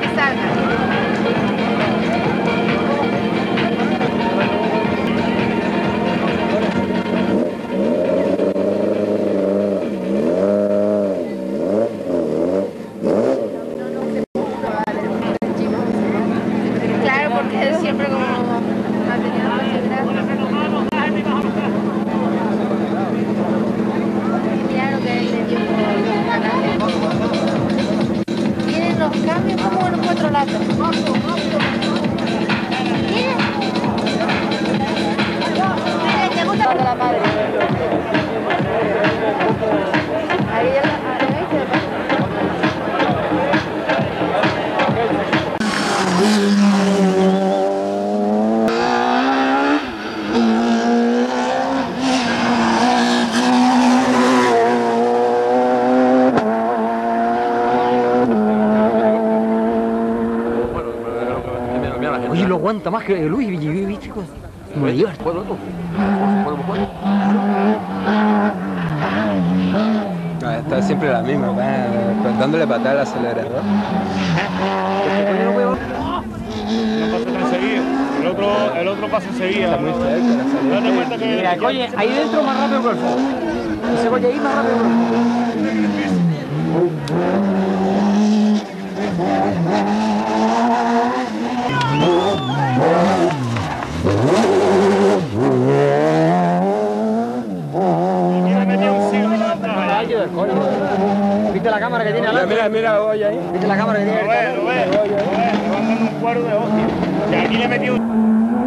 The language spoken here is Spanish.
第三个 Awesome. Aguanta más que Luis, ¿viste? Como le llevas. Ah, Está siempre la misma, va, dándole patada al acelerador. No enseguida. El otro, el otro enseguida. Está muy cerca que. Mira, coño, ahí dentro más rápido que el fuego. Ese coño ahí más rápido que el fuego. Aquí le metí un siglo de ventaja. Ay, del coño. ¿Viste la cámara que tiene Mira, adelante? mira, mira, voy ahí. ¿Viste la cámara que tiene Lo ves, lo ves, lo un de hostia. Y aquí le metí un.